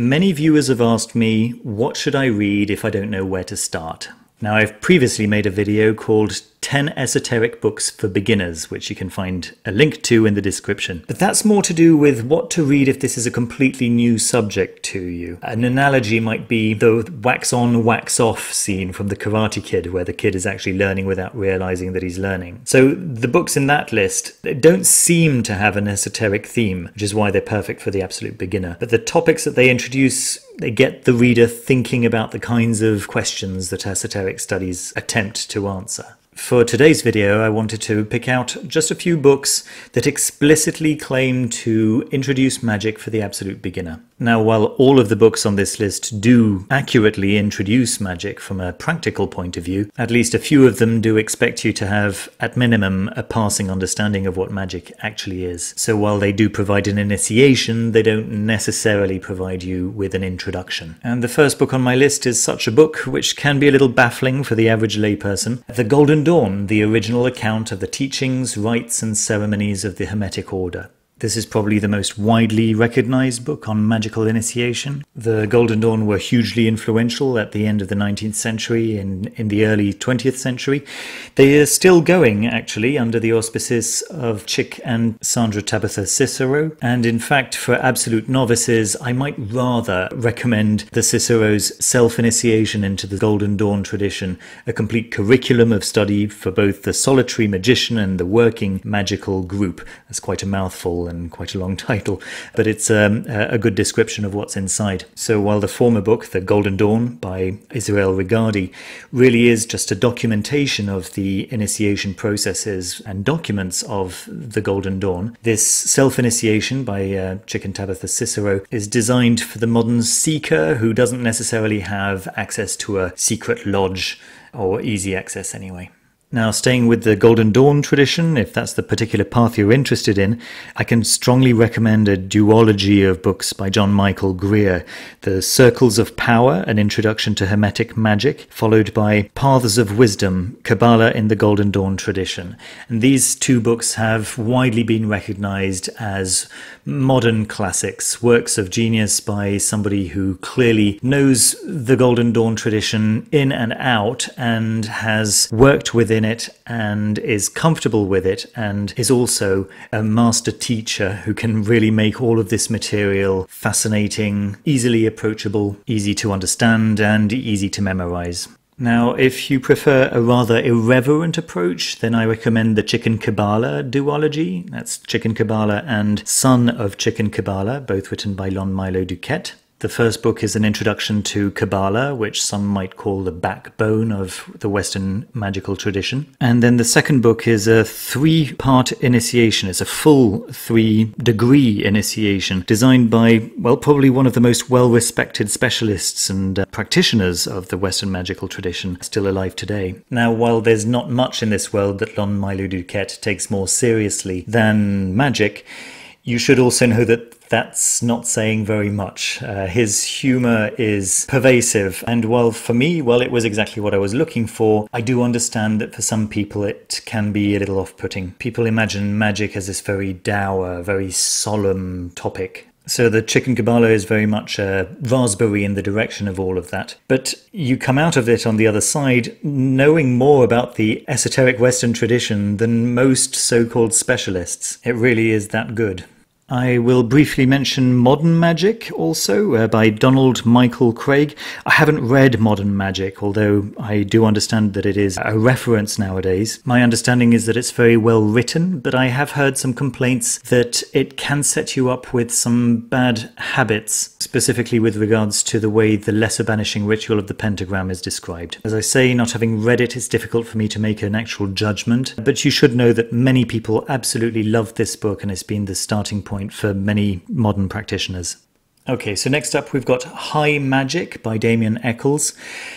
Many viewers have asked me, what should I read if I don't know where to start? Now, I've previously made a video called 10 esoteric books for beginners, which you can find a link to in the description. But that's more to do with what to read if this is a completely new subject to you. An analogy might be the wax on, wax off scene from The Karate Kid, where the kid is actually learning without realizing that he's learning. So the books in that list don't seem to have an esoteric theme, which is why they're perfect for the absolute beginner. But the topics that they introduce they get the reader thinking about the kinds of questions that esoteric studies attempt to answer. For today's video, I wanted to pick out just a few books that explicitly claim to introduce magic for the absolute beginner. Now, while all of the books on this list do accurately introduce magic from a practical point of view, at least a few of them do expect you to have, at minimum, a passing understanding of what magic actually is. So while they do provide an initiation, they don't necessarily provide you with an introduction. And the first book on my list is such a book, which can be a little baffling for the average layperson The Golden Dawn, the original account of the teachings, rites, and ceremonies of the Hermetic Order. This is probably the most widely recognized book on magical initiation. The Golden Dawn were hugely influential at the end of the 19th century and in the early 20th century. They are still going, actually, under the auspices of Chic and Sandra Tabatha Cicero. And in fact, for absolute novices, I might rather recommend the Cicero's self initiation into the Golden Dawn tradition, a complete curriculum of study for both the solitary magician and the working magical group. That's quite a mouthful and quite a long title, but it's um, a good description of what's inside. So while the former book, The Golden Dawn by Israel Regardie, really is just a documentation of the initiation processes and documents of the Golden Dawn, this self initiation by uh, Chic and Tabatha Cicero is designed for the modern seeker who doesn't necessarily have access to a secret lodge or easy access anyway. Now, staying with the Golden Dawn tradition, if that's the particular path you're interested in, I can strongly recommend a duology of books by John Michael Greer The Circles of Power, an introduction to Hermetic magic, followed by Paths of Wisdom, Kabbalah in the Golden Dawn tradition. And these two books have widely been recognized as modern classics, works of genius by somebody who clearly knows the Golden Dawn tradition in and out and has worked within in it and is comfortable with it and is also a master teacher who can really make all of this material fascinating, easily approachable, easy to understand, and easy to memorize. Now, if you prefer a rather irreverent approach, then I recommend the Chicken Qabalah duology. That's Chicken Qabalah and Son of Chicken Qabalah, both written by Lon Milo DuQuette. The first book is an introduction to Kabbalah, which some might call the backbone of the Western magical tradition. And then the second book is a three part initiation. It's a full three degree initiation designed by, well, probably one of the most well respected specialists and uh, practitioners of the Western magical tradition still alive today. Now, while there's not much in this world that Lon Milo DuQuette takes more seriously than magic, you should also know that that's not saying very much. Uh, his humor is pervasive, and while for me, well, it was exactly what I was looking for, I do understand that for some people it can be a little off putting. People imagine magic as this very dour, very solemn topic. So the chicken Qabalah is very much a raspberry in the direction of all of that. But you come out of it on the other side knowing more about the esoteric Western tradition than most so called specialists. It really is that good. I will briefly mention Modern Magick also uh, by Donald Michael Kraig. I haven't read Modern Magick, although I do understand that it is a reference nowadays. My understanding is that it's very well written, but I have heard some complaints that it can set you up with some bad habits, specifically with regards to the way the lesser banishing ritual of the pentagram is described. As I say, not having read it, it's difficult for me to make an actual judgment, but you should know that many people absolutely love this book and it's been the starting point point for many modern practitioners. Okay, so next up we've got High Magick by Damien Echols.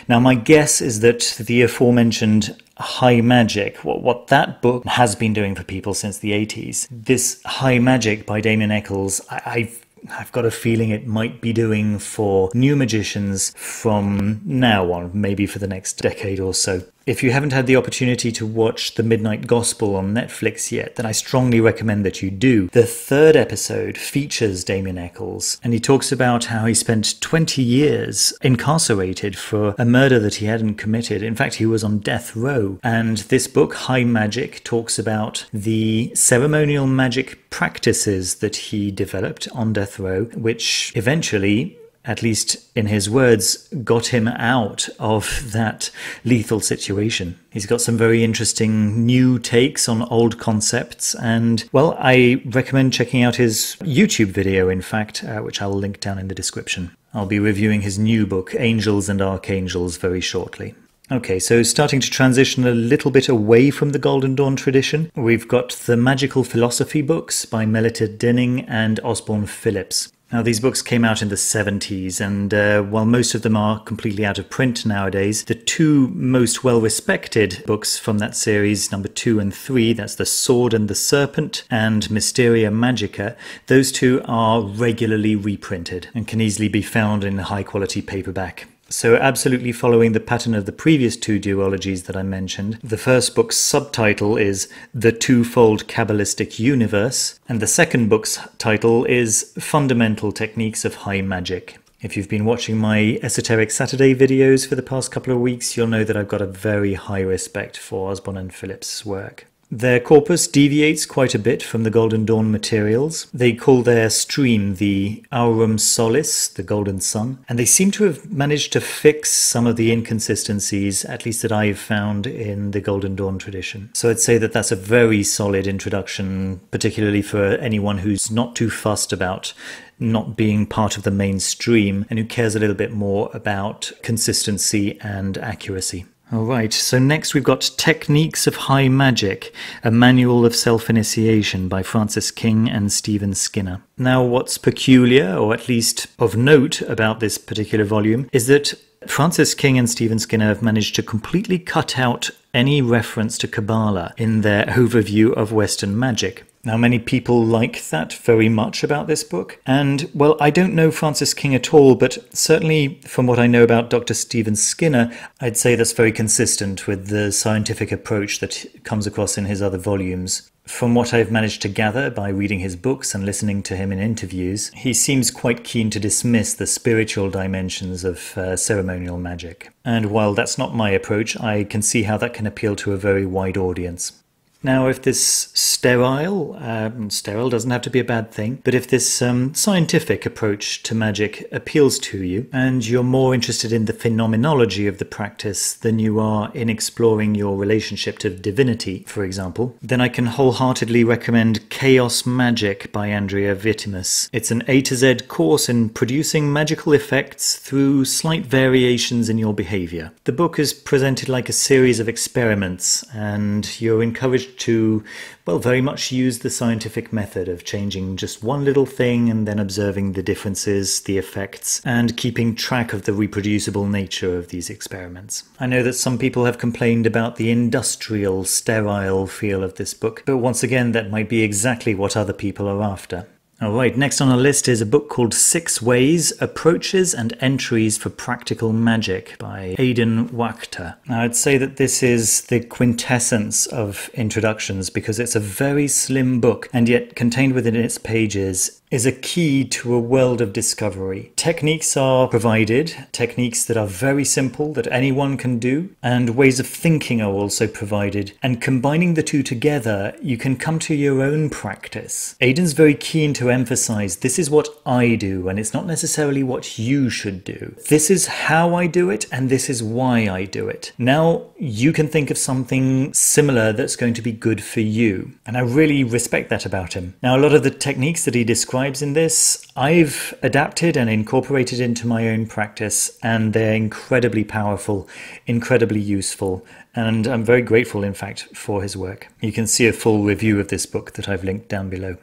Now, my guess is that the aforementioned High Magic, what, what that book has been doing for people since the 80s, this High Magick by Damien Echols, I, I've I've got a feeling it might be doing for new magicians from now on, maybe for the next decade or so. If you haven't had the opportunity to watch The Midnight Gospel on Netflix yet, then I strongly recommend that you do. The third episode features Damien Echols, and he talks about how he spent 20 years incarcerated for a murder that he hadn't committed. In fact, he was on death row. And this book, High Magick, talks about the ceremonial magic practices that he developed on death row, which eventually at least in his words, got him out of that lethal situation. He's got some very interesting new takes on old concepts, and well, I recommend checking out his YouTube video, in fact, uh, which I'll link down in the description. I'll be reviewing his new book, Angels and Archangels, very shortly. Okay, so starting to transition a little bit away from the Golden Dawn tradition, we've got the Magical Philosophy books by Melita Denning and Osborne Phillips. Now, these books came out in the 70s, and uh, while most of them are completely out of print nowadays, the two most well respected books from that series, number two and three, that's The Sword and the Serpent and Mysteria Magica, those two are regularly reprinted and can easily be found in high quality paperback. So, absolutely following the pattern of the previous two duologies that I mentioned, the first book's subtitle is The Twofold Kabbalistic Universe, and the second book's title is Fundamental Techniques of High Magic. If you've been watching my Esoteric Saturday videos for the past couple of weeks, you'll know that I've got a very high respect for Osborne and Phillips' work. Their corpus deviates quite a bit from the Golden Dawn materials. They call their stream the Aurum Solis, the Golden Sun, and they seem to have managed to fix some of the inconsistencies, at least that I've found in the Golden Dawn tradition. So I'd say that that's a very solid introduction, particularly for anyone who's not too fussed about not being part of the mainstream and who cares a little bit more about consistency and accuracy. All right, so next we've got Techniques of High Magic, a manual of self initiation by Francis King and Stephen Skinner. Now, what's peculiar, or at least of note, about this particular volume is that Francis King and Stephen Skinner have managed to completely cut out any reference to Kabbalah in their overview of Western magic. Now, many people like that very much about this book. And, well, I don't know Francis King at all, but certainly from what I know about Dr. Stephen Skinner, I'd say that's very consistent with the scientific approach that comes across in his other volumes. From what I've managed to gather by reading his books and listening to him in interviews, he seems quite keen to dismiss the spiritual dimensions of uh, ceremonial magic. And while that's not my approach, I can see how that can appeal to a very wide audience. Now, if this sterile, um, sterile doesn't have to be a bad thing, but if this um, scientific approach to magic appeals to you and you're more interested in the phenomenology of the practice than you are in exploring your relationship to divinity, for example, then I can wholeheartedly recommend Chaos Magic by Andrieh Vitimus. It's an A to Z course in producing magical effects through slight variations in your behavior. The book is presented like a series of experiments, and you're encouraged to, well, very much use the scientific method of changing just one little thing and then observing the differences, the effects, and keeping track of the reproducible nature of these experiments. I know that some people have complained about the industrial, sterile feel of this book, but once again, that might be exactly what other people are after. All right, next on our list is a book called Six Ways Approaches and Entries for Practical Magic by Aidan Wachter. Now, I'd say that this is the quintessence of introductions because it's a very slim book, and yet contained within its pages is a key to a world of discovery. Techniques are provided, techniques that are very simple, that anyone can do, and ways of thinking are also provided. And combining the two together, you can come to your own practice. Aidan's very keen to emphasize this is what I do, and it's not necessarily what you should do. This is how I do it, and this is why I do it. Now, you can think of something similar that's going to be good for you. And I really respect that about him. Now, a lot of the techniques that he describes in this, I've adapted and incorporated into my own practice, and they're incredibly powerful, incredibly useful, and I'm very grateful, in fact, for his work. You can see a full review of this book that I've linked down below.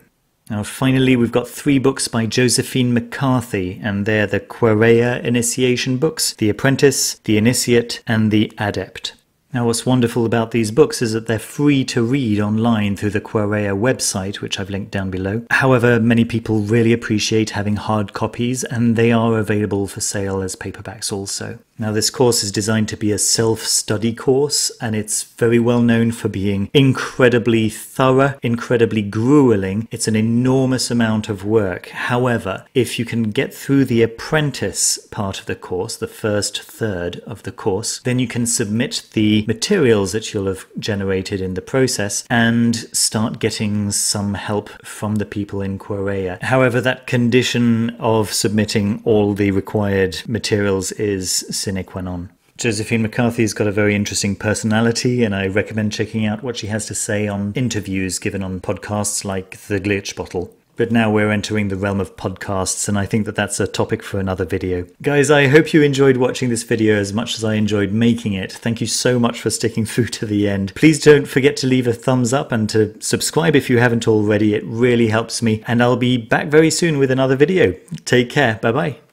Now, finally, we've got three books by Josephine McCarthy, and they're the Quareia Initiation books The Apprentice, The Initiate, and The Adept. Now, what's wonderful about these books is that they're free to read online through the Quareia website, which I've linked down below. However, many people really appreciate having hard copies, and they are available for sale as paperbacks also. Now, this course is designed to be a self study course, and it's very well known for being incredibly thorough, incredibly grueling. It's an enormous amount of work. However, if you can get through the apprentice part of the course, the first third of the course, then you can submit the materials that you'll have generated in the process and start getting some help from the people in Quareia. However, that condition of submitting all the required materials is sine qua non. Josephine McCarthy's got a very interesting personality, and I recommend checking out what she has to say on interviews given on podcasts like The Glitch Bottle. But now we're entering the realm of podcasts, and I think that that's a topic for another video. Guys, I hope you enjoyed watching this video as much as I enjoyed making it. Thank you so much for sticking through to the end. Please don't forget to leave a thumbs up and to subscribe if you haven't already. It really helps me, and I'll be back very soon with another video. Take care. Bye bye.